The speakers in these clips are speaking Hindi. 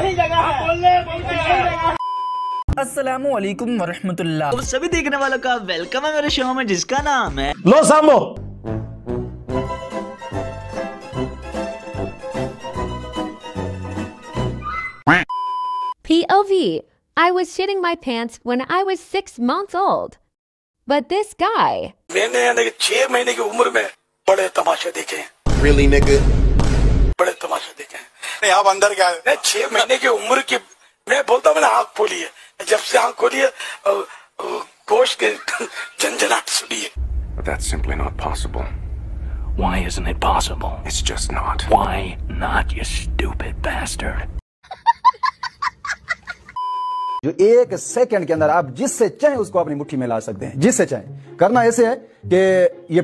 यही जगह है। बोलने बोलने। यही जगह है। असलकुम वरहमतुल्लाह। तो सभी देखने वालों का वेलकम है मेरे शो में जिसका नाम है लो सामो POV I was shitting my pants when I was six months old. But this guy, मैंने यानी कि छह महीने की उम्र में बड़े तमाशे देखे। Really, nigga? बड़े तमाशे देखे हैं नहीं आप अंदर क्या है छह महीने की उम्र की मैं बोलता मैंने आँख खोली है जब से आँख खोली है अ, के झंझनाट सुनी है that's simply not possible. Why isn't it possible? It's just not. Why not, you stupid bastard? जो एक सेकंड के अंदर आप जिससे चाहे उसको अपनी मुट्ठी में ला सकते हैं जिससे चाहे करना ऐसे है कि ये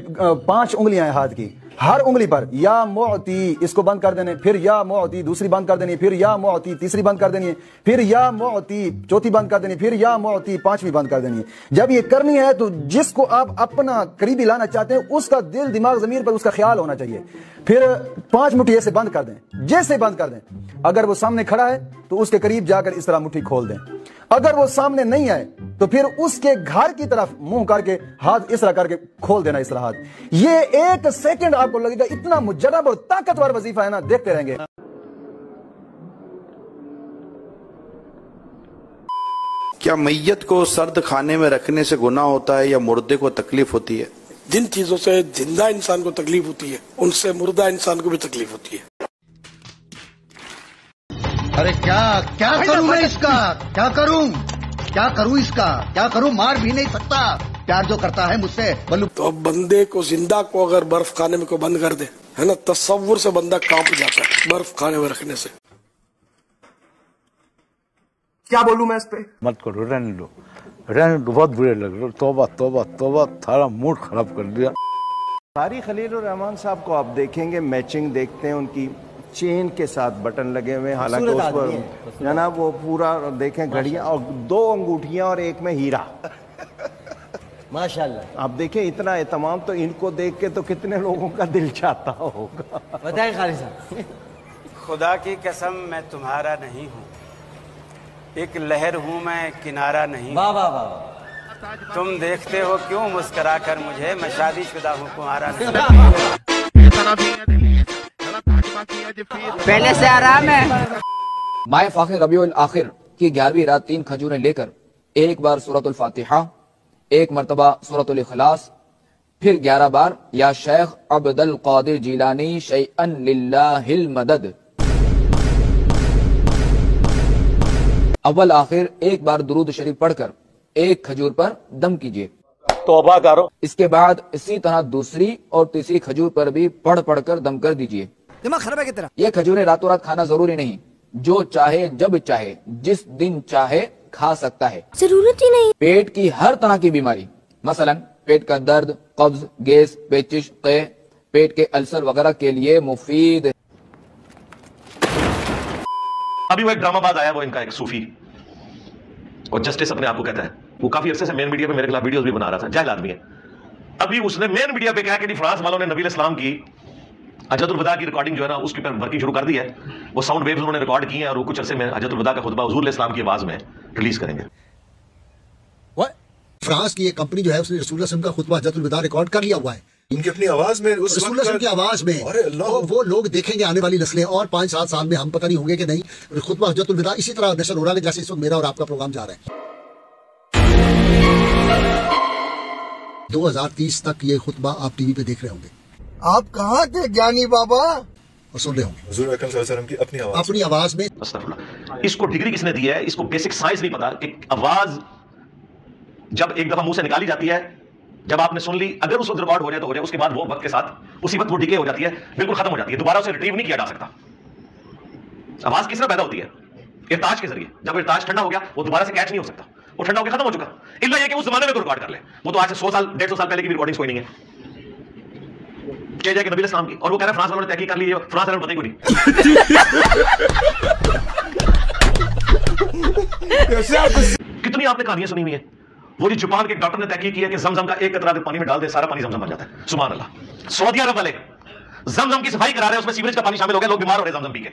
पाँच उंगलियाँ हैं हाथ की हर उंगली पर, या मोती, इसको बंद कर देने, फिर या मोती, दूसरी बंद कर देनी, फिर या मोती, तीसरी बंद कर देनी, फिर या मोती, चौथी बंद कर देनी, फिर या मोती, पांचवी बंद कर देनी। जब ये करनी है तो जिसको आप अपना करीबी लाना चाहते हैं, उसका दिल, दिमाग ज़मीन पर उसका ख्याल होना चाहिए। फिर पाँच मुट्ठी ऐसे बंद कर दें, जैसे बंद कर दें। अगर वो सामने खड़ा है तो उसके करीब जाकर इस तरह मुठ्ठी खोल दें। अगर वो सामने नहीं आए तो फिर उसके घर की तरफ़ मुँह करके हाथ इस तरह करके खोल देना इस तरह हाथ ये एक सेकंड आपको लगेगा इतना मुजरब और ताकतवर वजीफा है ना देखते रहेंगे। क्या मैयत को सर्द खाने में रखने से गुना होता है या मुर्दे को तकलीफ़ होती है? जिन चीज़ों से ज़िंदा इंसान को तकलीफ़ होती है उनसे मुर्दा इंसान को भी तकलीफ़ होती है। अरे क्या क्या करूँ मैं इसका? क्या करूँ? क्या करूँ इसका? क्या करूँ? मार भी नहीं सकता। प्यार जो करता है मुझसे बल्लू तो अब बंदे को ज़िंदा को अगर बर्फ़ खाने में को बंद कर दे है ना तस्वुर से बंदा काँप जाता है बर्फ़ खाने में रखने से। क्या बोलूँ मैं इस पे? मत करो रहने लो रहने दो बहुत बुरे लग रहे तोबा तोबा तोबा थारा मूड खराब कर दिया। सारी खलील रहमान साहब को आप देखेंगे मैचिंग देखते हैं उनकी। चेन के साथ बटन लगे हुए हैं। हालाँकि उस पर जनाब वो पूरा देखें घड़ियाँ और दो अंगूठियाँ और एक में हीरा। माशाल्लाह। आप देखें इतना एहतमाम तो इनको देख के तो कितने लोगों का दिल चाहता होगा। बताए खाली साहब। खुदा की कसम मैं तुम्हारा नहीं हूँ। एक लहर हूँ मैं किनारा नहीं वाह वाह वाह तुम देखते हो क्यों मुस्करा कर मुझे? मैं शादीशुदा हूँ कुमारा पहले से आराम है। माए फाखिर रबी आखिर की ग्यारहवीं रात तीन खजूरें लेकर एक बार सूरतुल फातिहा एक मरतबा सूरत इखलास फिर ग्यारह बार या शेख अब्दुल कादिर जीलानी शैअन लिल्लाहिल मदद। अव्वल आखिर एक बार दुरूद शरीफ पढ़कर एक खजूर पर दम कीजिए। तौबा करो। इसके बाद इसी तरह दूसरी और तीसरी खजूर पर भी पढ़ पढ़कर दम कर दीजिए। दिमाग खराब है कितना ये खजूरें रातों रात खाना ज़रूरी नहीं। जो चाहे जब चाहे जिस दिन चाहे खा सकता है। ज़रूरत ही नहीं। पेट की हर तरह की बीमारी। मसलन पेट का दर्द कब्ज गैस पेचिश कै पेट के अल्सर वगैरह के लिए मुफीद। अभी वो एक ड्रामाबाज आया वो इनका एक सूफी। और जस्टिस अपने आप को कहता है। वो काफ़ी अरसे से मेन मीडिया पे मेरे खिलाफ वीडियोस भी बना रहा था। जाहिल आदमी है। अभी उसने मेन मीडिया पे कहा कि फ्रांस वालों ने नबी इस्लाम की हजरतुल वदा की रिकॉर्डिंग जो है ना उसकी पर वर्किंग शुरू कर दी है। वो साउंड वेव्स उन्होंने रिकॉर्ड की है और वो कुछ अरसे में हजरतुल वदा का खुतबा हुजूर इस्लाम की आवाज़ में रिलीज़ करेंगे। फ्रांस की एक कंपनी जो है उसने रसूल का खुतबा हजरतुल विदा रिकॉर्ड कर लिया हुआ है। इनकी अपनी आवाज़ में उस रसूल की आवाज़ में। अल्लाह। तो वो लोग देखेंगे आने वाली नस्लें और पाँच सात साल में हम पता नहीं होंगे कि नहीं। खुतबा हजरतुल विदा इसी तरह नशर हो रहा है जैसे इस वक्त मेरा और आपका प्रोग्राम जा रहा है। 2030 तक ये खुतबा आप टीवी पे देख रहे होंगे। आप कहाँ थे ज्ञानी बाबा? होंगे। हुजूर अकरम की अपनी आवाज़। अपनी आवाज़ में। इसको डिग्री किसने दी है? इसको बेसिक साइंस नहीं पता कि आवाज़ जब एक दफ़ा मुँह से निकाली जाती है जब आपने सुन ली अगर उस वक्त रिकॉर्ड हो जाए तो हो जाए उसके बाद वो वक्त के साथ उसी वक्त वो डिके हो जाती है बिल्कुल खत्म हो जाती है दोबारा उसे रिट्रीव नहीं किया जा सकता। आवाज़ किस तरह पैदा होती है? इरताज के ज़रिए। जब इरताज ठंडा हो गया वो दोबारा से कैच नहीं हो सकता। वो ठंडा होकर खत्म हो चुका। इल्ला ये कि उस जमाने में रिकॉर्ड कर ले। वो तो आज से सौ साल डेढ़ सौ साल पहले की रिकॉर्डिंग कोई नहीं है। कह जाए कि नबी इस्लाम की। और वो कह रहा है, फ्रांस वालों ने तहकीक कर ली है फ्रांस वालों पता ही नहीं। कितनी आपने कहानियाँ सुनी हुई है? वो जी जापान के डॉक्टर ने तहकीक किया कि जमजम का एक कतरा पानी में डाल दे, सारा पानी जमजम बन जाता है। सुबह अल्लाह सऊदी अरब वाले, जमजम की सफ़ाई करा रहे हैं, उसमें सीवरेज का पानी शामिल हो गया, लोग बीमार हो रहे हैं जमजम पी के।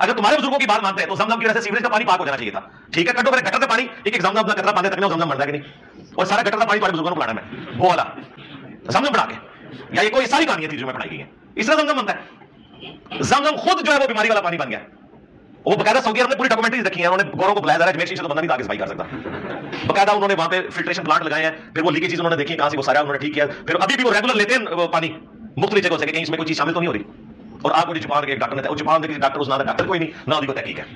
अगर तुम्हारे बुज़ुर्गों की बात मानते हैं तो जमजम की वजह से सीवरेज का पानी पाक हो जाना चाहिए था। ठीक है, कटो मेरे गटर का पानी, एक एक जमजम अपना कतरा पानी तक जमजम है कि नहीं। और सारा गटर का पानी तुम्हारे बुज़ुर्गों को पिलाना है। वो वाला, जमजम बना के। या ये कोई सारी कहानियाँ थी जो मैं पढ़ाई गई है। इसलिए जमजम बनता है जमजम खुद जो है वो बीमारी वाला पानी बन गया। वो बकायदा सऊदी अरब ने पूरी डॉक्यूमेंट्रीज रखी है, उन्होंने गौरव को बुलाया जा रहा है अजमेर शीशे तो बंदा नहीं आगे सफ़ाई कर सकता। बकायदा उन्होंने वहाँ पे फिल्ट्रेशन प्लांट लगाए हैं, फिर वो लीकेज उन्होंने देखी, कहाँ से वो सारा उन्होंने ठीक किया। फिर अभी भी वो रेगुलर लेते हैं पानी मुख्तलिफ़ जगहों से कहीं इसमें कोई चीज़ शामिल तो नहीं हो रही। और आपको जापान के डॉक्टर ने जापान के डॉक्टर उस ना डॉक्टर कोई नहीं, ना उनको तहकीक है।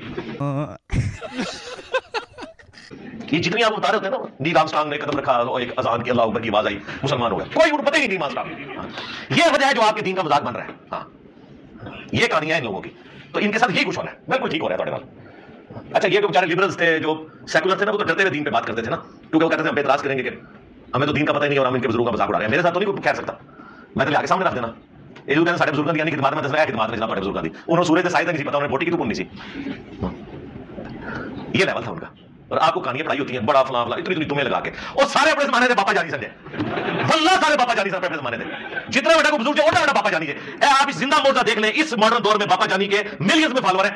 ये जितनी आप बता रहे होते हैं ना नील आर्मस्ट्रांग ने कदम रखा और एक अजान की अल्लाह अकबर की आवाज आई मुसलमान हो गया कोई उनको पता ही नहीं नील आर्मस्ट्रांग हाँ। ये वजह है जो आपके दीन का मजाक बन रहा है हाँ ये कहानियां इन लोगों की तो इनके साथ यही कुछ हो रहा है बिल्कुल ठीक हो रहा है थोड़े नाल अच्छा ये जो बेचारे लिबरल्स थे जो सेकुलर थे ना वो तो डरते हुए दीन पे बात करते थे ना क्योंकि वो कहते थे हम पे इतराज करेंगे कि हमें तो दीन का पता ही नहीं और हम इनके बुजुर्गों का मजाक उड़ा रहे हैं मेरे साथ तो नहीं कोई कह सकता मैं तो आगे सामने रख देना ਇਹ ਕਹਿੰਦੇ ਸਾਡੇ ਬਜ਼ੁਰਗਾਂ ਦੀ ਯਾਨੀ ਖਿਦਮਤ ਮੈਂ ਦੱਸਣਾ ਖਿਦਮਤ ਵਿੱਚ ਨਾ ਤੁਹਾਡੇ ਬਜ਼ੁਰਗਾਂ ਦੀ ਉਹਨਾਂ ਸੂਰਜ ਦੇ ਸਾਈਜ਼ तक नहीं पता उन्हें बोटी की तो नहीं सी ये लेवल था उनका और आपको कहानियाँ पढ़ाई होती हैं, बड़ा फला फला, इतनी इतनी तुम्हें लगा के। और सारे अपने जमाने से पापा जानी समझे वल्ला सारे पापा जानी अपने जमाने से जितना बड़ा को बुज़ुर्ग है उतना बड़ा पापा जानी है आप इस ज़िंदा मोर्चा देख लें, इस मॉडर्न दौर में पापा जानी के मिलियंस में फॉलोअर है।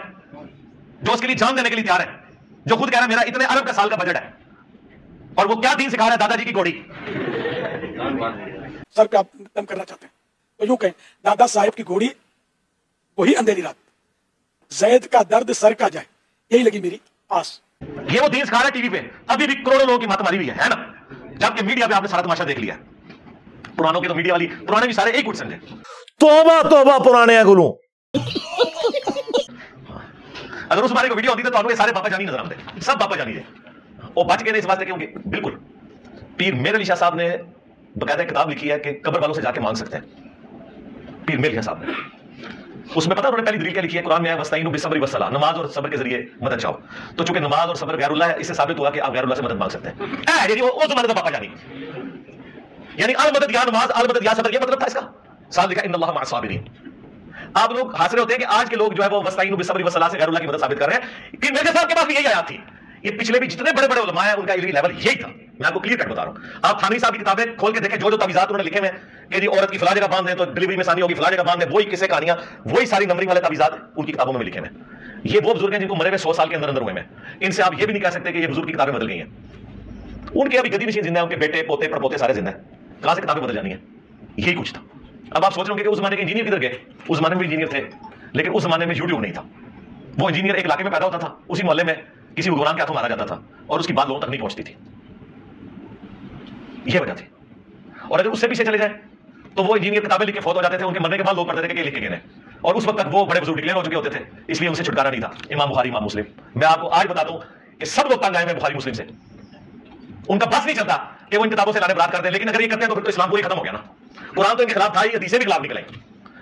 जो उसके लिए जान देने के लिए तैयार है। जो खुद कह रहा है, मेरा इतने अरब का साल का बजट है। और वो क्या दिन सिखा रहा है, दादाजी की घोड़ी सर पे दम करना चाहते हैं? तो यूँ कहें, दादा साहेब की घोड़ी वही अंधेरी रात। जैद का दर्द सर का जाए, यही लगी मेरी आस। ये वो दीन सिखा रहा है टीवी पे अभी भी करोड़ों लोगों की मात मारी हुई है है ना? जबकि मीडिया पे आपने सारा तमाशा देख लिया। पुरानों की तो मीडिया वाली पुराने भी सारे एक उठ समझे तोबा तोबा पुराने गुलू। अगर उस बारे को वीडियो होती तो आपको ये सारे पापा जानी नज़र आते। सब पापा जानी है। वो बच गए इस बात से क्योंकि बिल्कुल। पीर मेर अली शाह साहब ने बकायदा किताब लिखी है कि कब्र वालों से जाके मांग सकते हैं। पीर मेर शाह साहब ने। उसमें पता उन्होंने पहली दलील क्या लिखी है? कुरान में आया वस्ताइनु बिसब्र वसला नमाज़ और सब्र के ज़रिए मदद चाहो। तो चूँकि नमाज़ और सब्र गैरुल्ला है इससे साबित हुआ कि आप गैरुल्ला से मदद मांग सकते हैं। ऐ, यानी वो उस का पापा जानी। यानी अल मदद या नमाज़ अल मदद या सब्र ये मतलब था इसका? साल लिखा इन मअस साबिरीन। आप लोग हंस रहे होते हैं कि आज के लोग जो है वो वस्ताइनु बिसब्र वसला से गैरुल्ला की मदद साबित कर रहे हैं। कि मेरे साहब के पास भी यही आयत थी। ये पिछले भी जितने बड़े बड़े उलमा है, उनका इल्मी लेवल यही था। मैं आपको क्लियर कट बता रहा हूँ। आप थानवी साहब की किताबें खोल के देखें जो जो तावीजात उन्होंने लिखे हुए कि जी औरत की फला जगह बाँध दें तो डिलीवरी में आसानी होगी फला जगह बाँध दें वही किसे कहानियाँ, वही सारी नंबरिंग वाले तावीजात उनकी किताबों में लिखे हुए ये वो बुज़ुर्ग हैं जिनको मरे हुए सौ साल के अंदर अंदर हुए हैं। इनसे आप ये भी नहीं कह सकते कि ये बुज़ुर्ग की किताबें बदल गई हैं। उनके अभी गदी मशीन ज़िंदा है, उनके बेटे, पोते प्रपोते सारे ज़िंदा है। कहाँ से किताबें बदल जानी है? यही कुछ था। अब आप सोच रहे होंगे कि उस जमाने के इंजीनियर किधर गए? उस जमाने में इंजीनियर थे, लेकिन उस जमाने में यूट्यूब नहीं था। वो इंजीनियर एक इलाके में पैदा होता था, उसी मोहल्ले में। किसी हुक्मरान के हाथों मारा जाता था और उसकी बात लोगों तक नहीं पहुँचती थी। यह वजह थी। और अगर उससे पीछे चले जाए तो वो इंजीनियर किताबें लिख के फौत हो जाते थे, उनके मरने के बाद लोग पढ़ते थे कि लिख गए और उस वक्त तक वो बड़े बुज़ुर्ग डिक्लेयर हो चुके होते थे, इसलिए उनसे छुटकारा नहीं था। इमाम बुखारी, इमाम मुस्लिम। मैं आपको आज बता दूँ कि सब लोग तंग आए हैं बुखारी, मुस्लिम से। उनका बस नहीं चलता कि वो इन किताबों से लाने बरात करते हैं, लेकिन अगर ये करते हैं तो फिर तो इस्लाम पूरी खत्म हो गया ना। कुरान तो इनके खिलाफ था ही हदीसें भी खिलाफ निकले।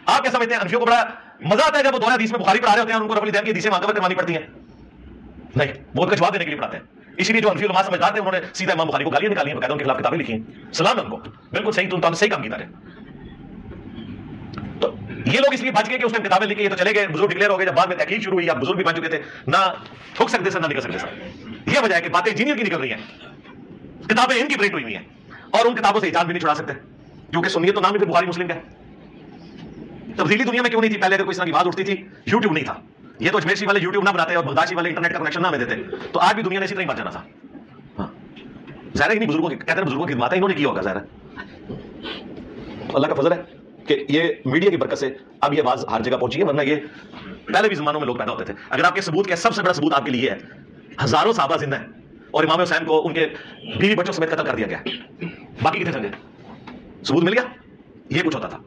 आप क्या समझते हैं अनफियों को बड़ा मज़ा आता है जब वो दोनों हदीस में बुखारी पढ़ा रहे होते हैं उनको रफली दैन की हदीसें मांगा करवानी पड़ती हैं। नहीं, वो उनका जवाब देने के लिए पढ़ाते हैं। इसलिए जो अनफी समझदार थे, उन्होंने सीधा इमाम बुखारी को गालियाँ निकाली हैं उनके खिलाफ किताबें लिखी। सलाम उनको। बिल्कुल सही, तुम सही काम किया तो ये लोग इसलिए बच गए कि उसने किताबें लिखी, ये तो चले गए, बुज़ुर्ग डिक्लेयर हो गए, जब बाद में तहकीक शुरू हुई या बुज़ुर्ग भी बन चुके थे। ना ठोक सकते सर, ना निकल सकते सर। ये वजह है कि बातें इंजीनियर की निकल रही हैं। किताबें इनकी प्रिंट हुई हुई हैं। और उन किताबों से जान भी नहीं छुड़ा सकते। क्योंकि सुनिए तो नाम ही फिर बुखारी मुस्लिम का तब्दीली दुनिया में क्यों नहीं थी? पहले अगर कोई इस तरह की आवाज़ उठती थी यूट्यूब नहीं था। ये तो अजमेर वाले यूट्यूब ना बनाते और बगदाशी वाले इंटरनेट का कनेक्शन ना देते। तो आज भी दुनिया ने इसी तरह मर जाना था। हाँ। ज़ाहिर है बुज़ुर्गों की कहते हैं बुज़ुर्गों की खिदमत इन्होंने की होगा, ज़ाहिर अल्लाह का फजल है कि ये मीडिया की बरकत से अब ये आवाज़ हर जगह पहुँची है, वरना ये पहले भी जमानों में लोग पैदा होते थे। अगर आपके सबूत के सबसे बड़ा सबूत आपके लिए है, हज़ारों साहबा ज़िंदा है और इमाम हुसैन को उनके बीवी बच्चों समेत कत्ल कर दिया गया बाकी कितने चंगे सबूत मिल गया? ये कुछ होता था।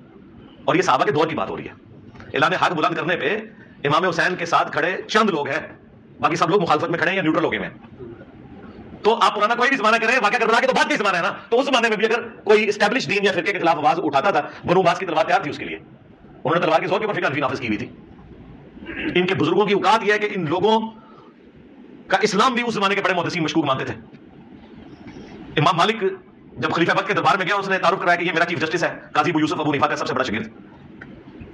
और ये साहबा के दौर की बात हो रही है। ऐलान हक बुलंद करने पे इमाम हुसैन के साथ खड़े चंद लोग हैं। बाकी सब लोग मुखालफत में खड़े हैं या न्यूट्रल हो गए हैं। तो आप पुराना कोई भी जमाना करें वाकई करबला के तो बाद का जमाना है ना? तो उस जमाने में भी अगर कोई स्टैब्लिश दीन या फिरके के खिलाफ आवाज़ उठाता था, बनु बास की तलवार तैयार थी उसके लिए। उन्होंने तलवार के ज़ोर के ऊपर फिर नाफिज की हुई थी। इनके बुज़ुर्गों की औकात यह है कि इन लोगों का इस्लाम भी उस जमाने के बड़े मुहदसी मशकूक मानते थे। इमाम मालिक जब खलीफा वक्त के दरबार में गया, उसने तारुफ कराया कि ये मेरा चीफ जस्टिस है, काजी यूसुफ, अबू निफा का सबसे बड़ा शगिर्द।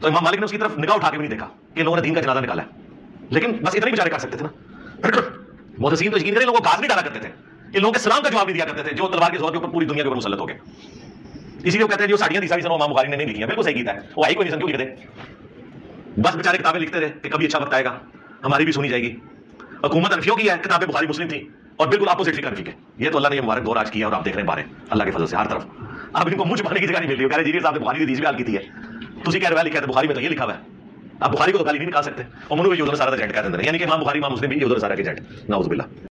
तो इमाम मालिक ने उसकी तरफ़ निगाह उठा के भी नहीं देखा कि लोगों ने दीन का जनाजा निकाला है। लेकिन बस इतने बेचारे कर सकते थे ना। मुहदसीन तो यकीन करें लोगों को घास नहीं डाला करते थे। इन लोगों के सलाम का जवाब नहीं दिया करते थे, जो तलवार के ज़ोर के ऊपर पूरी दुनिया के ऊपर मुसलत हो गए। इसीलिए वो कहते हैं, जो साड़ियाँ दी सारी सन इमाम बुखारी ने नहीं लिखी है। बिल्कुल सही गीता है। वो आई कोई क्यों लिख दे बस बेचारे किताबें लिखते रहे कि कभी अच्छा वक्त आएगा, हमारी भी सुनी जाएगी। हुकूमत अनफियों की है, किताबें बुखारी, मुस्लिम थी। और बिल्कुल अपोजिट फ़िक्र की है ये तो अल्लाह ने मुबारक दौर आज किया और आप देख रहे हैं बारे। अल्लाह के फजल से हर तरफ़। अब इनको मुँह छुपाने की जगह नहीं मिल रही रहे जी साहब ने बुखारी की हाल की थी है तुसी कह रहे हो लिखा है, बुखारी में तो ये लिखा हुआ है। आप बुखारी को तो गाली नहीं निकाल सकते। मनु भी उधर सारा एजेंट कह देंगे यानी कि इमाम बुखारी, माँ मुस्लिम भी उधर सारा के नाउज नाउजुबिल्लाह।